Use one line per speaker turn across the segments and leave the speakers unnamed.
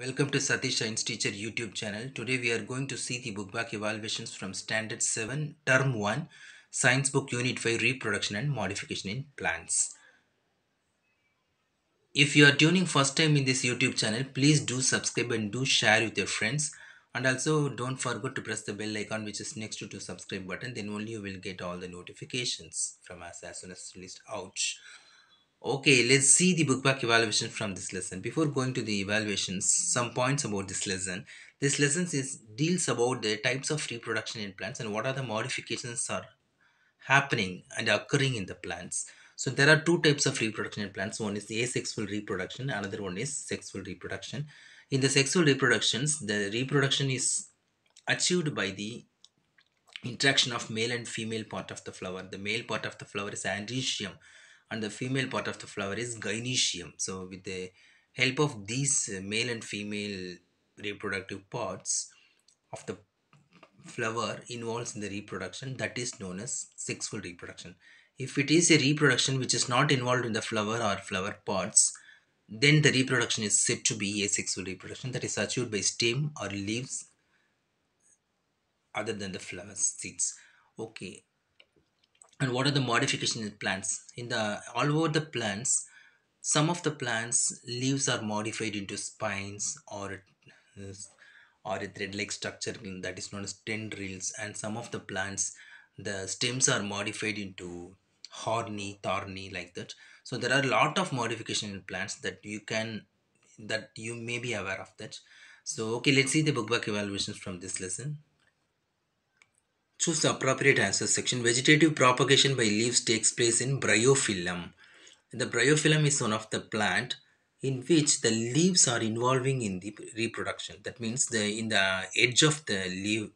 Welcome to Sathish Science Teacher YouTube channel. Today we are going to see the book back evaluations from Standard 7, Term 1, Science Book Unit 5, Reproduction and Modification in Plants. If you are tuning first time in this YouTube channel, please do subscribe and do share with your friends. And also don't forget to press the bell icon which is next to the subscribe button. Then only you will get all the notifications from us as soon as released. Ouch. Okay, let's see the book back evaluation from this lesson. Before going to the evaluations, some points about this lesson. This lesson is deals about the types of reproduction in plants and what are the modifications are happening and occurring in the plants. So there are two types of reproduction in plants. One is asexual reproduction, another one is sexual reproduction. In the sexual reproductions, the reproduction is achieved by the interaction of male and female part of the flower. The male part of the flower is androecium and the female part of the flower is gynoecium. So with the help of these male and female reproductive parts of the flower involves in the reproduction that is known as sexual reproduction. If it is a reproduction which is not involved in the flower or flower parts, then the reproduction is said to be asexual reproduction that is achieved by stem or leaves other than the flower seeds. Okay, and what are the modifications in plants? In the all over the plants some of the plants leaves are modified into spines or uh, or a thread-like structure that is known as tendrils. And some of the plants the stems are modified into horny thorny like that. So there are a lot of modification in plants that you can that you may be aware of that. So okay let's see the book back evaluations from this lesson Choose the appropriate answer section. Vegetative propagation by leaves takes place in bryophyllum. The bryophyllum is one of the plant in which the leaves are involving in the reproduction. That means the in the edge of the leaf,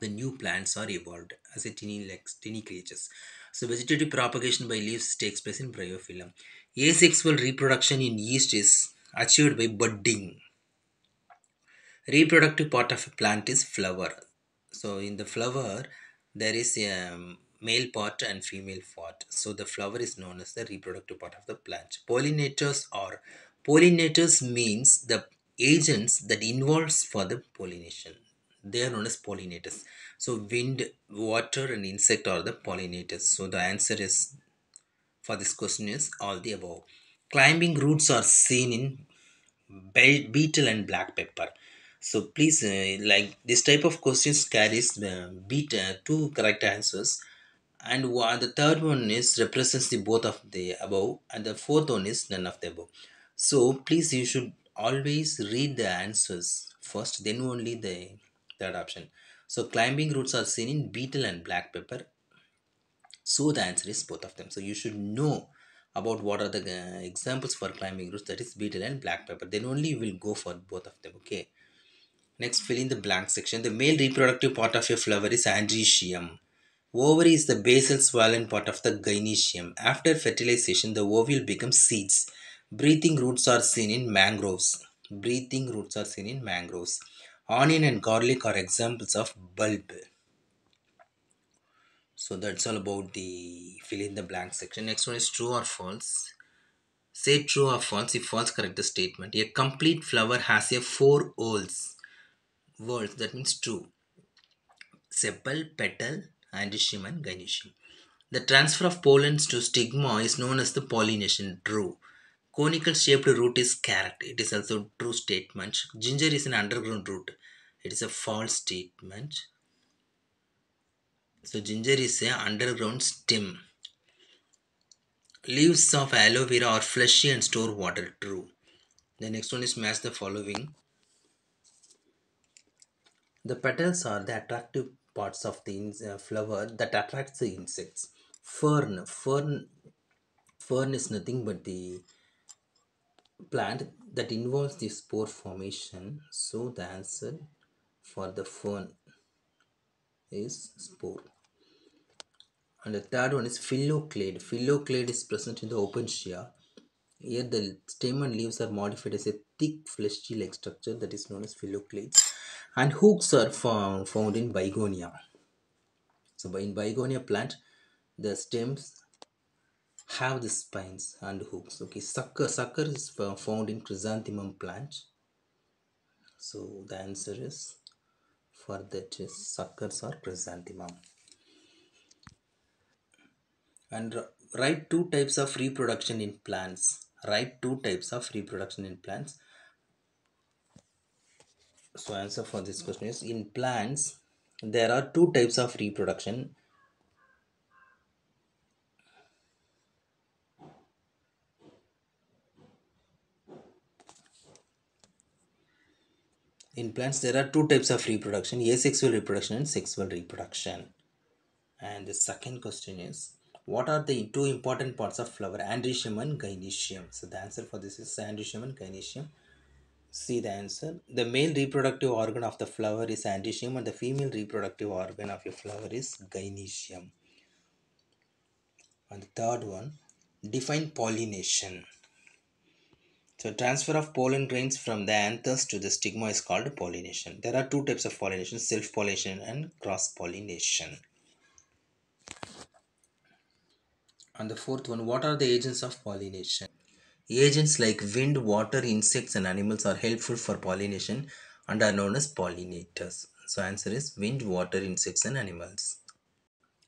the new plants are evolved as a tiny like tiny creatures. So vegetative propagation by leaves takes place in bryophyllum. Asexual reproduction in yeast is achieved by budding. Reproductive part of a plant is flower. So in the flower, there is a um, male part and female part. So the flower is known as the reproductive part of the plant. Pollinators are pollinators means the agents that involves for the pollination. They are known as pollinators. So wind, water, and insect are the pollinators. So the answer is for this question is all the above. Climbing roots are seen in betel and black pepper so please uh, like this type of questions carries uh, beat uh, two correct answers. And one, the third one is represents the both of the above and the fourth one is none of the above. So please you should always read the answers first then only the third option. So climbing roots are seen in betel and black pepper. So the answer is both of them. So you should know about what are the uh, examples for climbing roots that is betel and black pepper. Then only you will go for both of them okay Next, fill in the blank section. The male reproductive part of a flower is androecium. Ovary is the basal swollen part of the gynoecium. After fertilization, the ovule becomes seeds. Breathing roots are seen in mangroves. Breathing roots are seen in mangroves. Onion and garlic are examples of bulb. So that's all about the fill in the blank section. Next one is true or false. Say true or false if false correct the statement. A complete flower has a four whorls words. That means true. Sepal petal androecium and gynoecium the transfer of pollens to stigma is known as the pollination. True. Conical shaped root is carrot. It is also true statement. Ginger is an underground root. It is a false statement. So ginger is a underground stem. Leaves of aloe vera are fleshy and store water. True. The next one is match the following the petals are the attractive parts of the uh, flower that attracts the insects. Fern, fern, fern is nothing but the plant that involves the spore formation. So the answer for the fern is spore. And the third one is phylloclade. Phylloclade is present in the open opuntia. Here the stem and leaves are modified as a thick fleshy like structure that is known as phylloclades and hooks are found in Bignonia. So in Bignonia plant, the stems have the spines and hooks. Okay, sucker sucker is found in chrysanthemum plant. so the answer is for that is suckers or chrysanthemum and write two types of reproduction in plants write two types of reproduction in plants. So answer for this question is in plants there are two types of reproduction. In plants there are two types of reproduction asexual reproduction and sexual reproduction. And the second question is what are the two important parts of flower? Androecium and gynoecium so the answer for this is androecium and gynoecium see the answer. The male reproductive organ of the flower is androecium and the female reproductive organ of your flower is gynoecium and the third one define pollination. So transfer of pollen grains from the anthers to the stigma is called pollination. There are two types of pollination, self-pollination and cross-pollination. And the fourth one, what are the agents of pollination? Agents like wind, water, insects and animals are helpful for pollination and are known as pollinators. So answer is wind, water, insects and animals.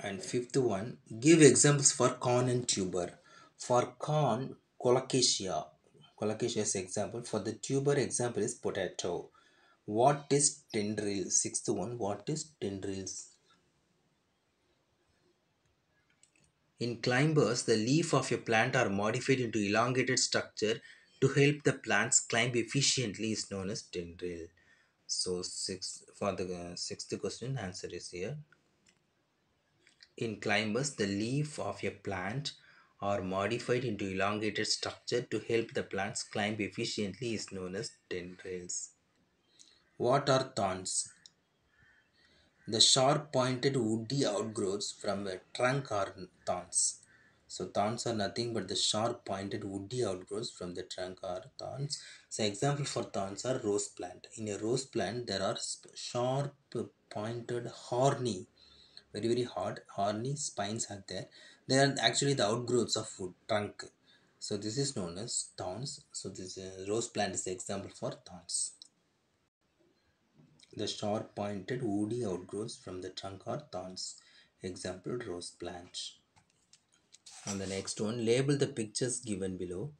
And fifth one, give examples for corm and tuber. For corm, colocasia Colocaceous example. For the tuber example is potato. What is tendril? Sixth one. What is tendrils? In climbers, the leaf of a plant are modified into elongated structure to help the plants climb efficiently is known as tendril. So six for the uh, sixth question answer is here. In climbers, the leaf of a plant are modified into elongated structure to help the plants climb efficiently is known as tendrils. What are thorns? The sharp pointed woody outgrowths from a trunk are thorns. So thorns are nothing but the sharp pointed woody outgrowths from the trunk are thorns. So example for thorns are rose plant. In a rose plant there are sharp pointed horny very very hard horny spines are there they are actually the outgrowths of wood trunk so this is known as thorns so this uh, rose plant is the example for thorns the sharp pointed woody outgrowths from the trunk are thorns. Example rose plant and the next one label the pictures given below.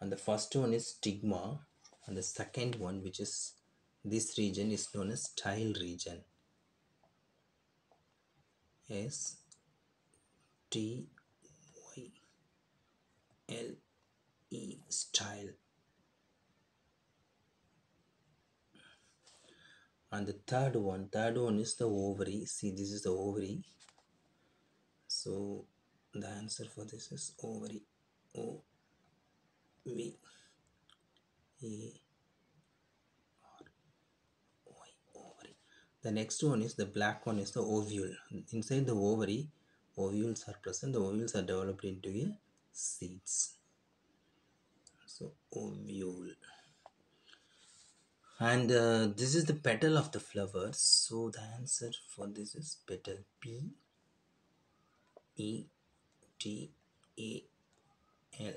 And the first one is stigma. And the second one which is this region is known as style region. S T Y L E style. And the third one, third one is the ovary. See, this is the ovary. So the answer for this is ovary. O V ovary. The next one is the black one is the ovule. Inside the ovary, ovules are present the ovules are developed into a seeds so ovule and uh, this is the petal of the flower. So the answer for this is petal p. E t a l.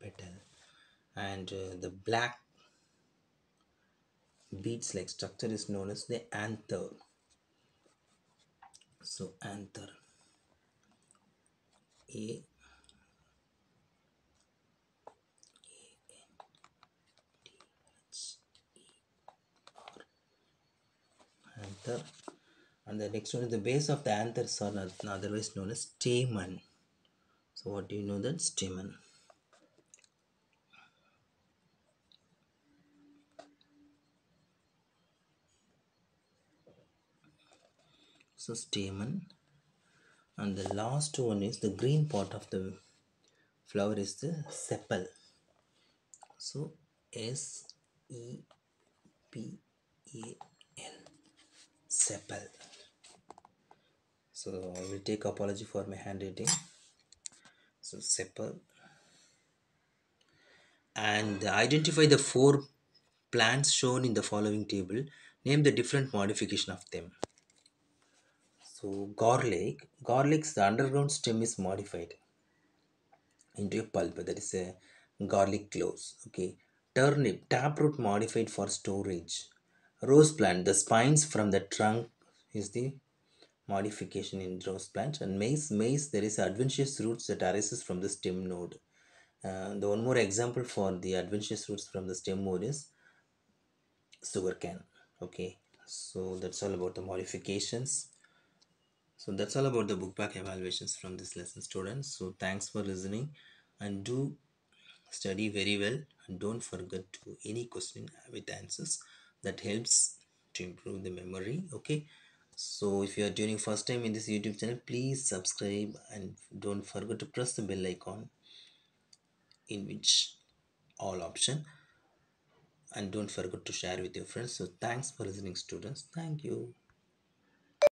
Petal. And uh, the black beads like structure is known as the anther. So anther. A anther uh, and the next one is the base of the anthers are uh, otherwise known as stamen. So what do you know that stamen. So stamen. And the last one is the green part of the flower is the sepal. So s e p a sepal so i will take apology for my handwriting. So sepal and identify the four plants shown in the following table. Name the different modification of them. So garlic, garlic's underground stem is modified into a bulb. That is a garlic cloves. Okay, turnip. Taproot modified for storage rose plant the spines from the trunk is the modification in rose plant. And maize maize there is adventitious roots that arises from the stem node. Uh, the one more example for the adventitious roots from the stem node is sugar sugarcane okay so that's all about the modifications. So that's all about the book back evaluations from this lesson students. So thanks for listening and do study very well. And don't forget to any question with answers that helps to improve the memory okay? So if you are tuning first time in this youtube channel please subscribe and don't forget to press the bell icon in which all option. And don't forget to share with your friends. So thanks for listening students. Thank you